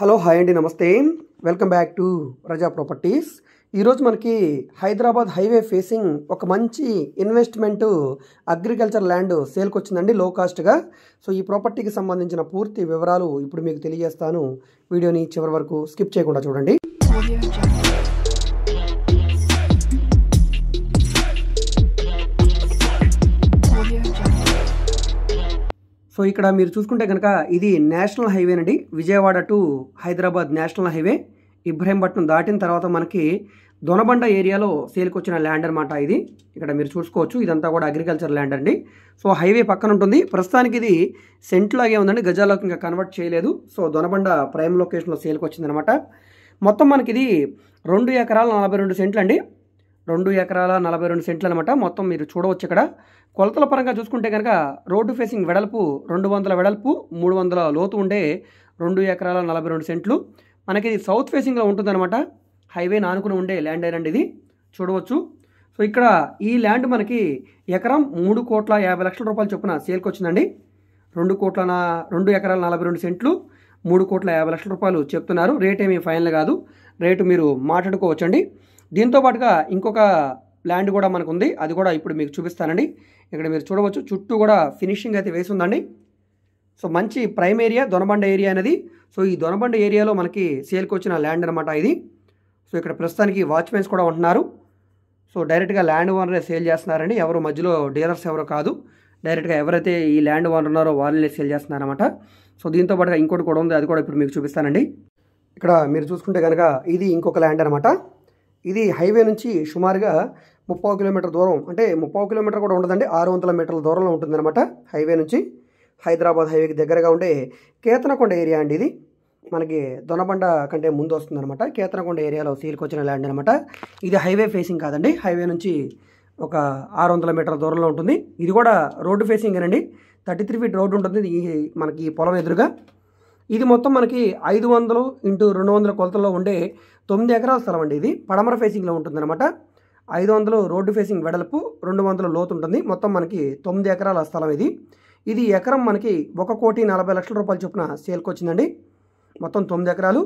Hello hi అండి నమస్తే. Welcome back to Praja properties. ఈరోజు మనకి హైదరాబాద్ హైవే ఫేసింగ్ ఒక మంచి ఇన్వెస్ట్మెంట్ అగ్రికల్చర్ ల్యాండ్ సేల్కి వచ్చిందండి లో కాస్ట్గా సో ఈ ప్రాపర్టీకి సంబంధించిన పూర్తి వివరాలు ఇప్పుడు మీకు తెలియజేస్తాను. వీడియోని చివరి వరకు స్కిప్ చేయకుండా చూడండి. సో ఇక్కడ మీరు చూసుకుంటే కనుక ఇది నేషనల్ హైవే అండి Vijayawada to Hyderabad national highway. Ibrahimpatnam దాటిన తర్వాత మనకి దొనబండ ఏరియాలో సేల్కి వచ్చిన ల్యాండ్ అనమాట ఇది. ఇక్కడ మీరు చూసుకోవచ్చు ఇదంతా కూడా అగ్రికల్చర్ ల్యాండ్ అండి. సో హైవే పక్కన ఉంటుంది. ప్రస్తుతానికి ఇది సెంట్లాగే ఉందండి. గజాలోకి ఇంకా కన్వర్ట్ చేయలేదు. సో దొనబండ ప్రైమ్ లొకేషన్లో సేల్కి వచ్చిందనమాట మొత్తం మనకి ఇది రెండు ఎకరాల నలభై రెండు సెంట్లు అండి రెండు ఎకరాల నలభై రెండు సెంట్లు అనమాట మొత్తం మీరు చూడవచ్చు ఇక్కడ. కొలతల పరంగా చూసుకుంటే కనుక రోడ్డు ఫేసింగ్ వెడల్పు రెండు వందల వెడల్పు మూడు వందల లోతు ఉండే రెండు ఎకరాల నలభై రెండు సెంట్లు. మనకి ఇది సౌత్ ఫేసింగ్లో ఉంటుందన్నమాట. హైవే నానుకుని ఉండే ల్యాండ్ అండి ఇది. చూడవచ్చు. సో ఇక్కడ ఈ ల్యాండ్ మనకి ఎకరం మూడు కోట్ల యాభై లక్షల రూపాయలు చొప్పున సేల్కి వచ్చిందండి. రెండు కోట్ల నా- రెండు ఎకరాల నలభై రెండు సెంట్లు మూడు కోట్ల యాభై లక్షల రూపాయలు చెప్తున్నారు. రేట్ ఏమీ ఫైనల్ కాదు. రేటు మీరు మాట్లాడుకోవచ్చండి. దీంతో పాటుగా ఇంకొక ల్యాండ్ కూడా మనకు ఉంది అది కూడా ఇప్పుడు మీకు చూపిస్తానండి. ఇక్కడ మీరు చూడవచ్చు. చుట్టూ కూడా ఫినిషింగ్ అయితే వేసి ఉందండి సో మంచి ప్రైమ్ ఏరియా దొనబండ ఏరియా అనేది. సో ఈ దొనబండ ఏరియాలో మనకి సేల్కి వచ్చిన ల్యాండ్ అనమాట ఇది. సో ఇక్కడ ప్రస్తుతానికి వాచ్మెన్స్ కూడా ఉంటున్నారు. సో డైరెక్ట్గా ల్యాండ్ ఓనరే సేల్ చేస్తున్నారండి. ఎవరు మధ్యలో డీలర్స్ ఎవరో కాదు. డైరెక్ట్గా ఎవరైతే ఈ ల్యాండ్ ఓనర్ ఉన్నారో వాళ్ళని సేల్ చేస్తున్నారన్నమాట. సో దీంతో పాటుగా ఇంకోటి కూడా ఉంది. అది కూడా ఇప్పుడు మీకు చూపిస్తానండి. ఇక్కడ మీరు చూసుకుంటే కనుక ఇది ఇంకొక ల్యాండ్ అనమాట ఇది హైవే నుంచి సుమారుగా ముప్పై కిలోమీటర్ దూరం అంటే ముప్పై కిలోమీటర్ కూడా ఉండదండి ఆరు వందల మీటర్ల దూరంలో ఉంటుందన్నమాట హైవే నుంచి. హైదరాబాద్ హైవేకి దగ్గరగా ఉండే కేతనకొండ ఏరియా అండి ఇది. మనకి దొనబండ కంటే ముందు వస్తుందన్నమాట. కేతనకొండ ఏరియాలో సీల్కొచ్చిన ల్యాండ్ అనమాట ఇది హైవే ఫేసింగ్ కాదండి హైవే నుంచి ఒక ఆరు వందల మీటర్ల దూరంలో ఉంటుంది. ఇది కూడా రోడ్డు ఫేసింగ్ అండి థర్టీ త్రీ ఫీట్ రోడ్డు ఉంటుంది. ఈ మనకి ఈ పొలం ఎదురుగా. ఇది మొత్తం మనకి ఐదు వందలు ఇంటూ రెండు వందల కొలతల్లో ఉండే తొమ్మిది ఎకరాల స్థలం అండి ఇది. పడమర ఫేసింగ్లో ఉంటుందన్నమాట. ఐదు వందలు రోడ్డు ఫేసింగ్ వెడల్పు రెండు వందల లోతు ఉంటుంది. మొత్తం మనకి తొమ్మిది ఎకరాల స్థలం ఇది. ఇది ఎకరం మనకి ఒక కోటి నలభై లక్షల రూపాయలు చొప్పున సేల్కి వచ్చిందండి. మొత్తం తొమ్మిది ఎకరాలు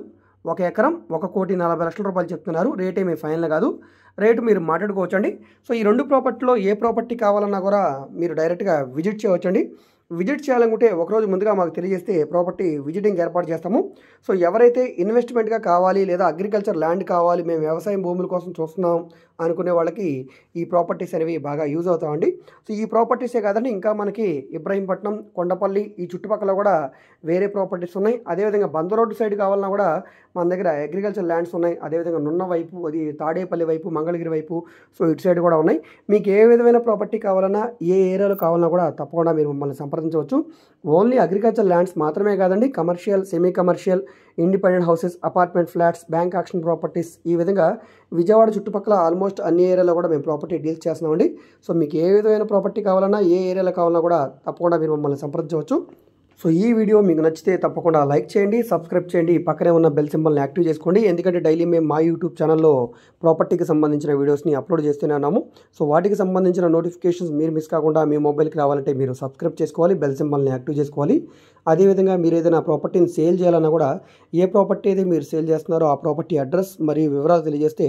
ఒక ఎకరం ఒక కోటి నలభై లక్షల రూపాయలు చెప్తున్నారు. రేట్ ఏమీ ఫైనల్ కాదు. రేటు మీరు మాట్లాడుకోవచ్చండి. సో ఈ రెండు ప్రాపర్టీలో ఏ ప్రాపర్టీ కావాలన్నా కూడా మీరు డైరెక్ట్గా విజిట్ చేయవచ్చండి. విజిట్ చేయాలనుకుంటే ఒకరోజు ముందుగా మాకు తెలియజేస్తే ప్రాపర్టీ విజిటింగ్ ఏర్పాటు చేస్తాము. సో ఎవరైతే ఇన్వెస్ట్మెంట్గా కావాలి లేదా అగ్రికల్చర్ ల్యాండ్ కావాలి మేము వ్యవసాయం భూముల కోసం చూస్తున్నాం అనుకునే వాళ్ళకి ఈ ప్రాపర్టీస్ అనేవి బాగా యూజ్ అవుతామండి. సో ఈ ప్రాపర్టీసే కాదండి ఇంకా మనకి ఇబ్రాహీంపట్నం కొండపల్లి ఈ చుట్టుపక్కల కూడా వేరే ప్రాపర్టీస్ ఉన్నాయి. అదేవిధంగా బంద రోడ్డు సైడ్ కావాలన్నా కూడా మన దగ్గర అగ్రికల్చర్ ల్యాండ్స్ ఉన్నాయి. అదేవిధంగా నున్న వైపు అది తాడేపల్లి వైపు మంగళగిరి వైపు సో ఇటు సైడ్ కూడా ఉన్నాయి. మీకు ఏ విధమైన ప్రాపర్టీ కావాలన్నా ఏ ఏరియాలో కావాలన్నా కూడా తప్పకుండా మీరు మమ్మల్ని సంప్రదించవచ్చు. ఓన్లీ అగ్రికల్చర్ ల్యాండ్స్ మాత్రమే కాదండి commercial semi commercial independent houses apartment flats bank auction properties ఈ విధంగా విజయవాడ చుట్టుపక్కల ఆల్మోస్ట్ అన్ని ఏరియాలో కూడా మేము ప్రాపర్టీ డీల్స్ చేస్తున్నామండి. సో మీకు ఏ విధమైన ప్రాపర్టీ కావాలన్నా ఏ ఏరియాలో కావాలన్నా కూడా తప్పకుండా మీరు మమ్మల్ని సంప్రదించవచ్చు. సో ఈ వీడియో మీకు నచ్చితే తప్పకుండా లైక్ చేయండి సబ్స్క్రైబ్ చేయండి. పక్కనే ఉన్న బెల్ సింబల్ని యాక్టివ్ చేసుకోండి. ఎందుకంటే డైలీ మేము మా యూట్యూబ్ ఛానల్లో ప్రాపర్టీకి సంబంధించిన వీడియోస్ని అప్లోడ్ చేస్తూనే ఉన్నాము. సో వాటికి సంబంధించిన నోటిఫికేషన్స్ మీరు మిస్ కాకుండా మీ మొబైల్కి రావాలంటే మీరు సబ్స్క్రైబ్ చేసుకోవాలి బెల్ సింబల్ని యాక్టివ్ చేసుకోవాలి. అదేవిధంగా మీరు ఏదైనా ప్రాపర్టీని సేల్ చేయాలన్నా కూడా ఏ ప్రాపర్టీ అయితే మీరు సేల్ చేస్తున్నారో ఆ ప్రాపర్టీ అడ్రస్ మరియు వివరాలు తెలియజేస్తే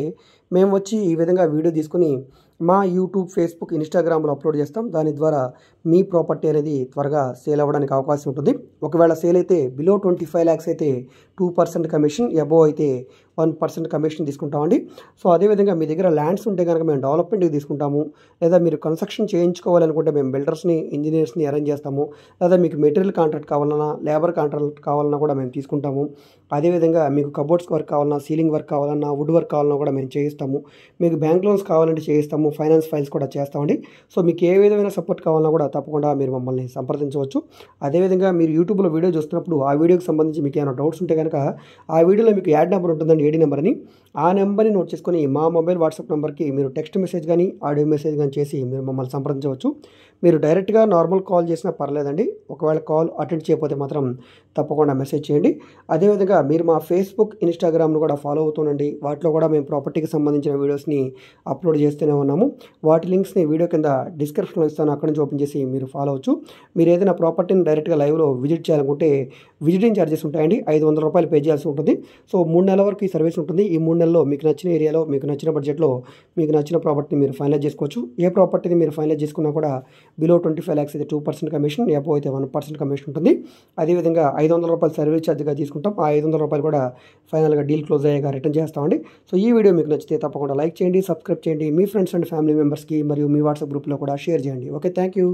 మేము వచ్చి ఈ విధంగా వీడియో తీసుకుని మా యూట్యూబ్ ఫేస్బుక్ ఇన్స్టాగ్రామ్లో అప్లోడ్ చేస్తాం. దాని ద్వారా మీ ప్రాపర్టీ అనేది త్వరగా సేల్ అవ్వడానికి అవకాశం ఉంటుంది. ఒకవేళ సేల్ అయితే బిలో ట్వంటీ ఫైవ్ ల్యాక్స్ అయితే టూ పర్సెంట్ కమిషన్ అబోవ్ అయితే వన్ పర్సెంట్ కమిషన్ తీసుకుంటామండి. సో అదేవిధంగా మీ దగ్గర ల్యాండ్స్ ఉంటే కనుక మేము డెవలప్మెంట్కి తీసుకుంటాము. లేదా మీరు కన్స్ట్రక్షన్ చేయించుకోవాలనుకుంటే మేము బిల్డర్స్ని ఇంజనీర్స్ని అరేంజ్ చేస్తాము. లేదా మీకు మెటీరియల్ కాంట్రాక్ట్ కావాలన్నా లేబర్ కాంట్రాక్ట్ కావాలన్నా కూడా మేము తీసుకుంటాము. అదేవిధంగా మీకు కబోర్డ్స్ వర్క్ కావాలన్నా సీలింగ్ వర్క్ కావాలన్నా వుడ్ వర్క్ కావాలన్నా కూడా మేము చేయిస్తాము. మీకు బ్యాంక్ లోన్స్ కావాలంటే చేయిస్తాము. ఫైనాన్స్ ఫైల్స్ కూడా చేస్తామండి. సో మీకు ఏ విధమైన సపోర్ట్ కావాలన్నా కూడా తప్పకుండా మీరు మమ్మల్ని సంప్రదించవచ్చు. అదేవిధంగా మీరు యూట్యూబ్లో వీడియో చూస్తున్నప్పుడు ఆ వీడియోకి సంబంధించి మీకు ఏమైనా డౌట్స్ ఉంటే కనుక ఆ వీడియోలో మీకు యాడ్ నెంబర్ ఉంటుందండి. ఏడీ నెంబర్ అని ఆ నెంబర్ని నోట్ చేసుకొని మా మొబైల్ వాట్సాప్ నెంబర్కి మీరు టెక్స్ట్ మెసేజ్ కానీ ఆడియో మెసేజ్ కానీ చేసి మీరు మమ్మల్ని సంప్రదించవచ్చు. మీరు డైరెక్ట్గా నార్మల్ కాల్ చేసినా పర్లేదండి. ఒకవేళ కాల్ అటెండ్ చేయకపోతే మాత్రం తప్పకుండా మెసేజ్ చేయండి. అదేవిధంగా మీరు మా ఫేస్బుక్ ఇన్స్టాగ్రామ్ను కూడా ఫాలో అవుతుండండి. వాటిలో కూడా మేము ప్రాపర్టీకి సంబంధించిన వీడియోస్ని అప్లోడ్ చేస్తూనే ఉన్నాము. వాటి లింక్స్ని వీడియో కింద డిస్క్రిప్షన్లో ఇస్తాను. అక్కడి నుంచి ఓపెన్ చేసి మీరు ఫాలో అవచ్చు మీరు ఏదైనా ప్రాపర్టీని డైరెక్ట్గా లైవ్లో విజిట్ చేయాలనుకుంటే విజిటింగ్ ఛార్జెస్ ఉంటాయండి. ఐదు వందల రూపాయలు పే చేయాల్సి ఉంటుంది. సో మూడు నెలల వరకు ఈ సర్వీస్ ఉంటుంది. ఈ మూడు నెలల్లో మీకు నచ్చిన ఏరియాలో మీకు నచ్చిన బడ్జెట్లో మీకు నచ్చిన ప్రాపర్టీని మీరు ఫైనలైజ్ చేసుకోవచ్చు. ఏ ప్రాపర్టీని మీరు ఫైనలైజ్ చేసుకున్నా కూడా బిలో ట్వంటీ ఫైవ్ ల్యాక్స్ అయితే టూ పర్సెంట్ కమిషన్ ఎబో అయితే వన్ పర్సెంట్ కమిషన్ ఉంటుంది. అదేవిధంగా ఐదు వందల రూపాయలు సర్వీస్ ఛార్జ్గా తీసుకుంటాం. ఆ ఐదు వందల రూపాయలు కూడా ఫైనల్గా డీల్ క్లోజ్ అయ్యాక రిటర్న్ చేస్తామండి. సో ఈ వీడియో మీకు నచ్చితే తప్పకుండా లైక్ చేయండి సబ్స్క్రైబ్ చేయండి. మీ ఫ్రెండ్స్ అండ్ ఫ్యామిలీ మెంబర్స్కి మరియు మీ వాట్సాప్ గ్రూప్లో కూడా షేర్ చేయండి. Okay thank you